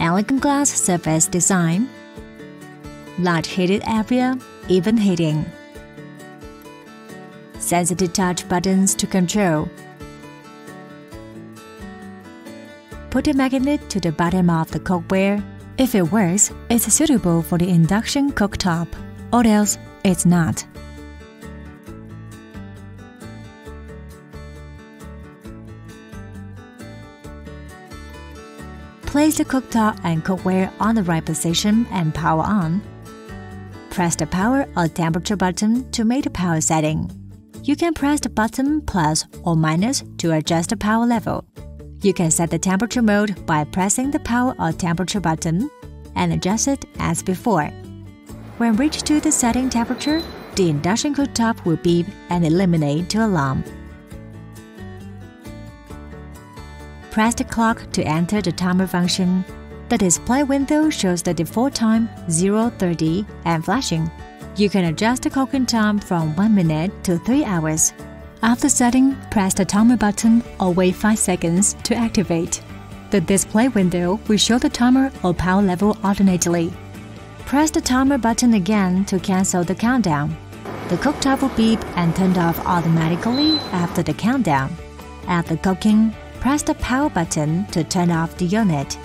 Elegant glass surface design. Light heated area, even heating. Sensitive touch buttons to control. Put a magnet to the bottom of the cookware. If it works, it's suitable for the induction cooktop, or else it's not. Place the cooktop and cookware on the right position and power on. Press the power or temperature button to make the power setting. You can press the button plus or minus to adjust the power level. You can set the temperature mode by pressing the power or temperature button and adjust it as before. When reached to the setting temperature, the induction cooktop will beep and eliminate to alarm. Press the clock to enter the timer function. The display window shows the default time 0:30 and flashing. You can adjust the cooking time from 1 minute to 3 hours. After setting, press the timer button or wait 5 seconds to activate. The display window will show the timer or power level alternately. Press the timer button again to cancel the countdown. The cooktop will beep and turn off automatically after the countdown. After cooking, press the power button to turn off the unit.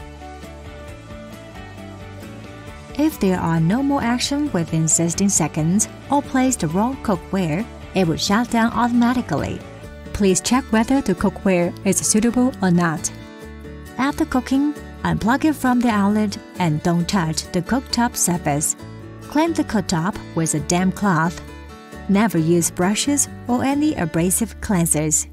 If there are no more action within 16 seconds or place the wrong cookware, it will shut down automatically. Please check whether the cookware is suitable or not. After cooking, unplug it from the outlet and don't touch the cooktop surface. Clean the cooktop with a damp cloth. Never use brushes or any abrasive cleansers.